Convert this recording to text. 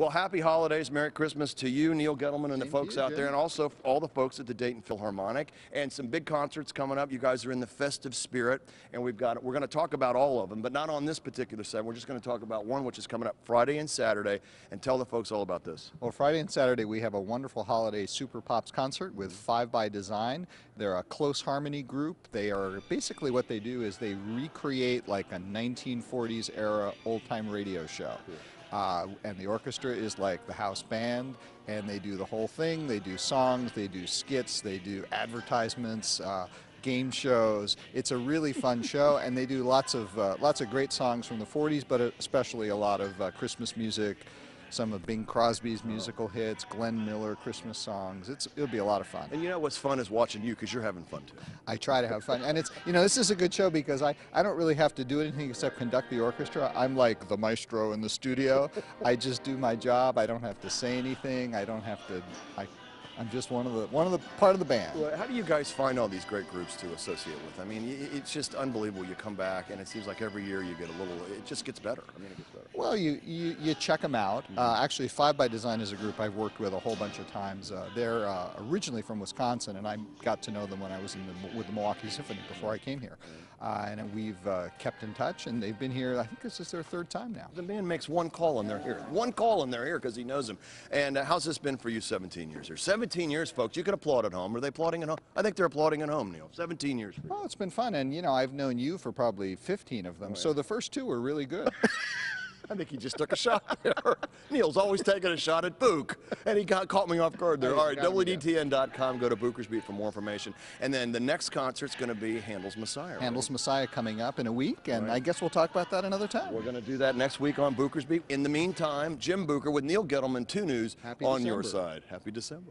Well, happy holidays, Merry Christmas to you, Neil Gittleman, and the folks out there, and also all the folks at the Dayton Philharmonic, and some big concerts coming up. You guys are in the festive spirit, and we've got we're going to talk about all of them, but not on this particular set. We're just going to talk about one which is coming up Friday and Saturday, and tell the folks all about this. Well, Friday and Saturday we have a wonderful holiday Super Pops concert with mm-hmm. Five by Design. They're a close harmony group. They are basically what they do is they recreate like a 1940s era old time radio show. Uh, and the orchestra is like the house band, and they do the whole thing. They do songs, they do skits, they do advertisements. Uh, game shows. It's a really fun show, and they do lots of uh, lots of great songs from the 40s, but especially a lot of uh, Christmas music, some of Bing Crosby's musical hits, Glenn Miller Christmas songs. It's it'll be a lot of fun. And you know what's fun is watching you because you're having fun too. I try to have fun, and it's you know this is a good show because I I don't really have to do anything except conduct the orchestra. I'm like the maestro in the studio. I just do my job. I don't have to say anything. I don't have to. I, I'm just one of the one of the part of the band. Well, how do you guys find all these great groups to associate with? I mean, it's just unbelievable. You come back, and it seems like every year you get a little. It just gets better. I mean, it gets better. Well, you, you, you check them out. Uh, actually, Five by Design is a group I've worked with a whole bunch of times. Uh, they're uh, originally from Wisconsin, and I got to know them when I was in the, with the Milwaukee Symphony before I came here. Uh, and we've uh, kept in touch, and they've been here. I think this is their third time now. The man makes one call and they're here. One call and they're here because he knows him. And uh, how's this been for you 17 years here? 17 years, folks. You can applaud at home. Are they applauding at home? I think they're applauding at home, Neil. 17 years. Oh, it's been fun, and you know I've known you for probably 15 of them, oh, so the first two were really good. I think he just took a shot there. Neil's always taking a shot at Book, and he got caught me off guard there. All right, got me there. WDTN.com. Go to Bucher's Beat for more information. And then the next concert's going to be Handel's Messiah. right? Handel's Messiah coming up in a week, and Right. I guess we'll talk about that another time. We're going to do that next week on Bucher's Beat. In the meantime, Jim Bucher with Neil Gittleman, 2 News Happy on your side. Happy December.